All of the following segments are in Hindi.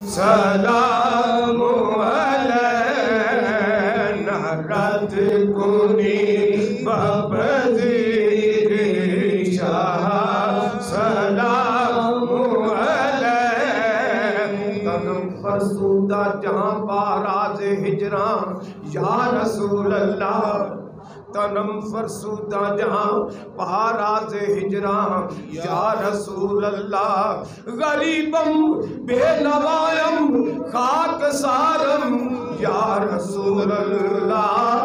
सलाम नारद कुनी बाबदी शाह सलाम तन फसूदा जहाँ पाराज हिजरा या रसूल अल्लाह, तनम फरसूदा जहाँ पहारा से हिजरा। या रसूल अल्लाह, गरीबम बेनवायम खाक सारम या रसूल अल्लाह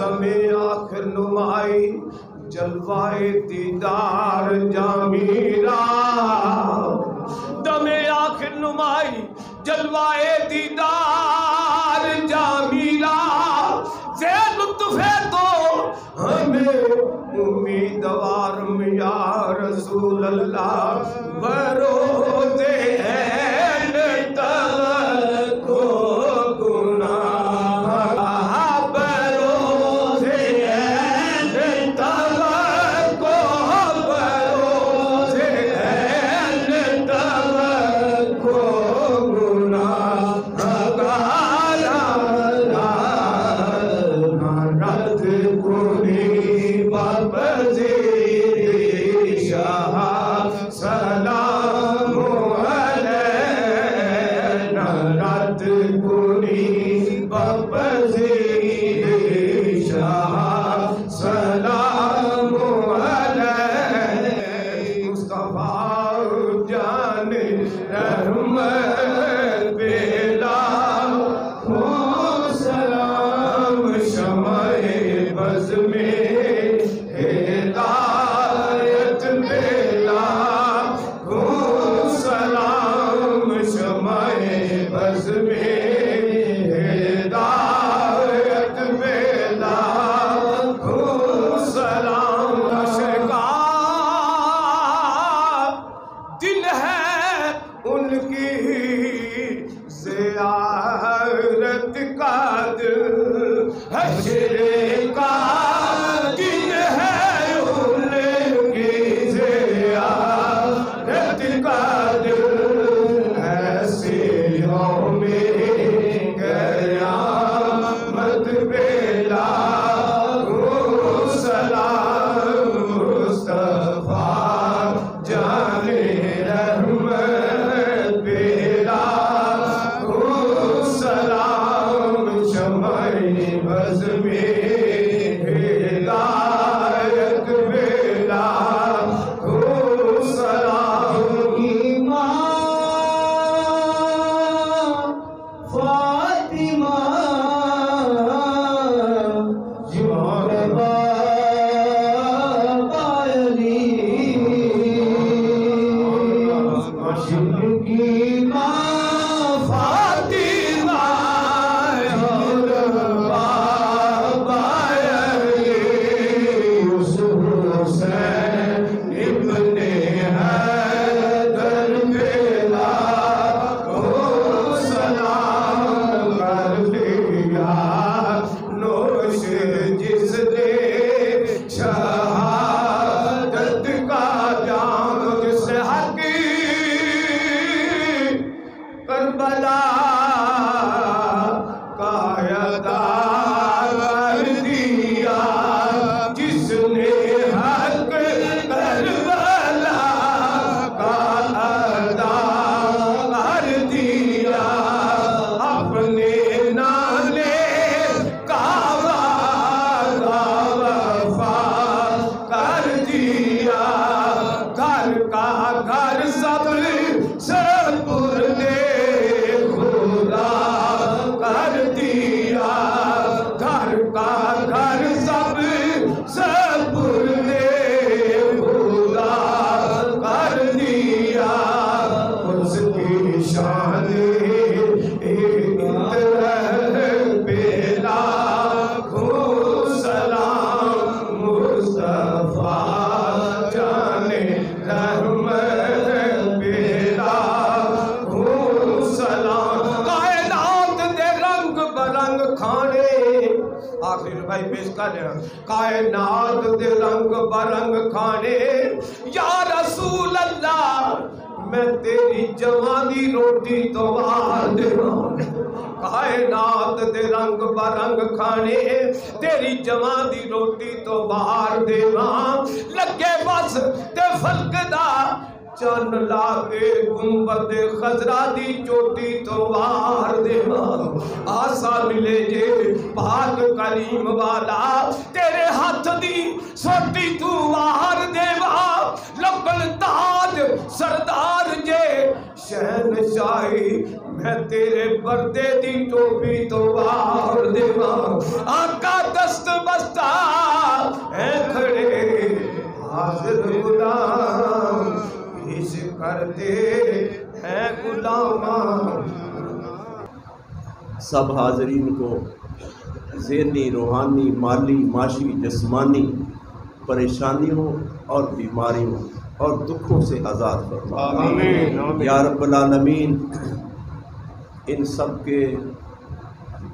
तमे आखिर नुमाई जलवाए दीदार जामीरा। तमे आखिर नुमाई जलवाए दीदार उम्मीदवार मिया रसूल अल्लाह बरो vefa can rahmet Fatima. আল্লাহ फिर भाई पेश कर लेना। कायनात दे रंग बरंग खाने। या रसूल अल्लाह मैं तेरी जवानी रोटी तो मार देना। कायनात दे रंग बरंग खाने, तेरी जवानी रोटी तो बाहर देवा लगे बस ते फलकदा चन लागे गुंबद खजरा दी चोटी तो वार देवा आसा मिले जे पाक करीम वाला। तेरे हाथ दी सोटी तू वार देवा। लबल ताज सरदार जे। शहनशाही, मैं तेरे पर्दे दी टोपी तो वार देवा। आका दस्त बस्ता है खड़े हाजिर गुलाम। करते हैं गुलामा। सब हाजरीन को ज़हनी रूहानी माली माशी जस्मानी परेशानियों और बीमारियों और दुखों से आज़ाद फरमा। या इन सब के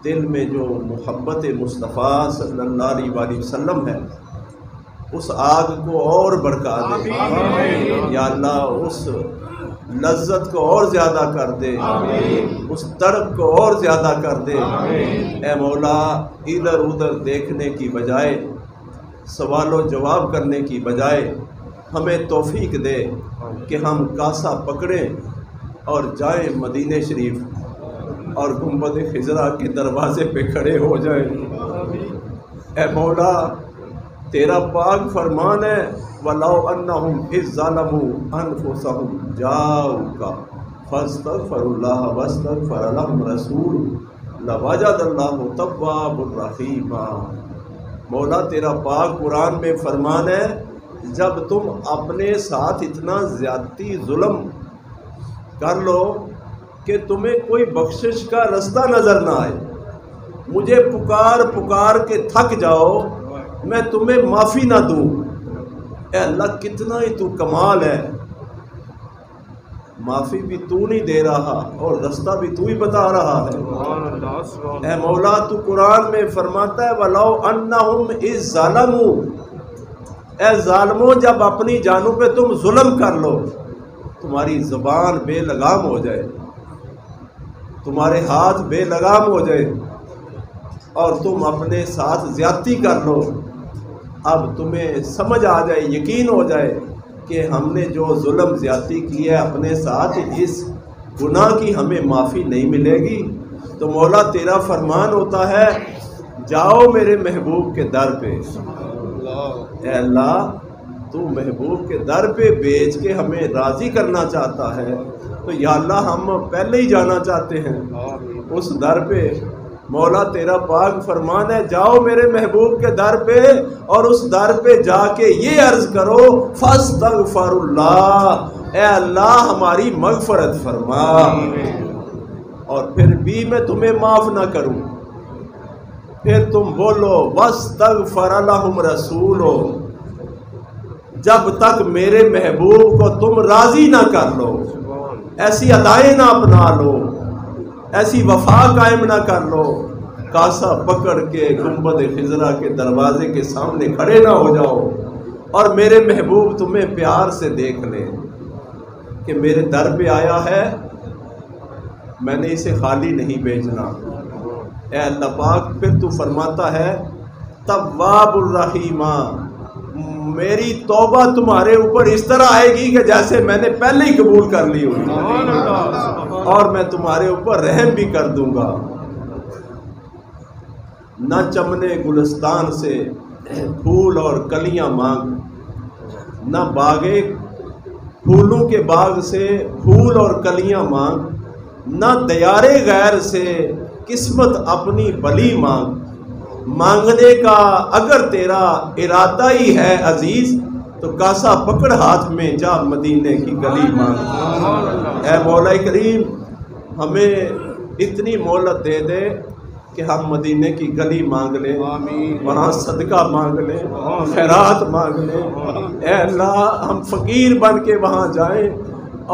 दिल में जो मोहब्बत मुस्तफ़ा सल्लल्लाहु अलैहि वसल्लम है उस आग को और भड़का दे। या अल्लाह उस लज्जत को और ज़्यादा कर दे। उस तड़प को और ज़्यादा कर दे। ए मौला इधर उधर देखने की बजाय सवाल जवाब करने की बजाय हमें तौफीक दे कि हम कासा पकड़ें और जाएँ मदीने शरीफ और गुंबद खिजरा के दरवाज़े पे खड़े हो जाएँ। ए मौला तेरा पाक फरमान है वलाउ अन्नहुम इज़्ज़लमू अनफुसहुम। जाऊका फस्तगफिरुल्लाह वस्तगफर लहुम रसूल लवजदल्लाहु तव्वाबुर रहीमा। मौला, तेरा पाक कुरान में फरमान है, जब तुम अपने साथ इतना ज़्यादती जुल्म कर लो कि तुम्हें कोई बख्शिश का रास्ता नज़र ना आए। मुझे पुकार पुकार के थक जाओ मैं तुम्हें माफ़ी ना दूँ। अल्लाह कितना ही तू कमाल है। माफ़ी भी तू नहीं दे रहा और रास्ता भी तू ही बता रहा है। ए मौला तू कुरान में फरमाता है वलाओ अन्नहुम इस जालमू। ए जालमो जब अपनी जानों पे तुम जुल्म कर लो तुम्हारी ज़ुबान बेलगाम हो जाए। तुम्हारे हाथ बेलगाम हो जाए और तुम अपने साथ ज्यादती कर लो। अब तुम्हें समझ आ जाए यकीन हो जाए कि हमने जो जुल्म ज्यादती की है अपने साथ इस गुनाह की हमें माफ़ी नहीं मिलेगी। तो मौला तेरा फरमान होता है जाओ मेरे महबूब के दर पे। अल्लाह तू महबूब के दर पे बेच के हमें राज़ी करना चाहता है। तो या अल्लाह हम पहले ही जाना चाहते हैं। उस दर पे मौला तेरा पाक फरमान है, जाओ मेरे महबूब के दर पे और उस दर पे जाके ये अर्ज़ करो ए अल्लाह हमारी मगफरत फरमा। और फिर भी मैं तुम्हें माफ़ ना करूँ। फिर तुम बोलो, वस्तगफरलहुम रसूलो। जब तक मेरे महबूब को तुम राज़ी ना कर लो, ऐसी अदाएँ ना अपना लो। ऐसी वफा कायम ना कर लो। कासा पकड़ के गुंबद खिजरा के दरवाजे के सामने खड़े ना हो जाओ और मेरे महबूब तुम्हें प्यार से देख ले कि मेरे दर पे आया है। मैंने इसे खाली नहीं भेजना। अल्लाह पाक, फिर तू फरमाता है तवाबुर्रहीमा मेरी तौबा तुम्हारे ऊपर इस तरह आएगी कि जैसे मैंने पहले ही कबूल कर ली हुई और मैं तुम्हारे ऊपर रहम भी कर दूँगा। न चमने गुलस्तान से फूल और कलियाँ मांग, न बागे फूलों के बाग से फूल और कलियाँ मांग, न दयारे गैर से किस्मत अपनी बली मांग। मांगने का अगर तेरा इरादा ही है अज़ीज़ तो कासा पकड़ हाथ में जा मदीने की गली मांग। ए मौला करीम हमें इतनी मोहलत दे दे कि हम मदीने की गली मांग लें वहाँ सदका मांग लें खैरात मांग लें। अल्लाह हम फ़कीर बन के वहाँ जाएँ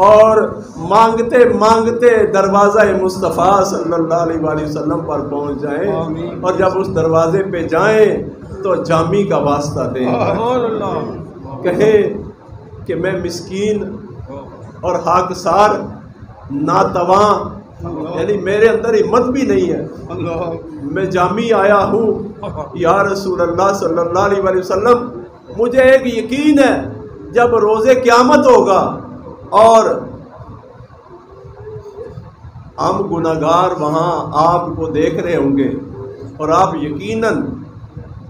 और मांगते मांगते दरवाज़ा मुस्तफ़ा सल्लल्लाहु अलैहि वसल्लम पर पहुँच जाएँ और जब उस दरवाज़े पे जाएँ तो जामी का वास्ता दें। कहे कि मैं मिस्कीन और हाकसार, नातवा, यानी मेरे अंदर हिम्मत भी नहीं है। मैं जामी आया हूँ। या रसूल अल्लाह सल्लल्लाहु अलैहि वसल्लम, मुझे एक यकीन है, जब रोज़े क़यामत होगा और हम गुनागार वहाँ आपको देख रहे होंगे और आप यकीनन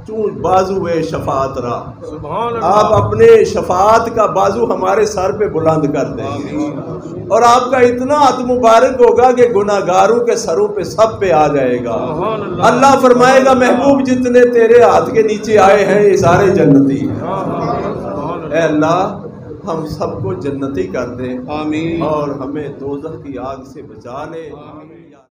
चूँ बाजू है शफात रहा। आप अपने शफात का बाजू हमारे सर पे बुलंद कर देंगे और आपका इतना मुबारक होगा कि गुनागारों के सरों पे सब पे आ जाएगा। अल्लाह। फरमाएगा महबूब जितने तेरे हाथ के नीचे आए हैं ये सारे जन्नती हैं। अल्लाह। हम सबको जन्नती कर दे। और हमें दोजख की आग से बचा ले।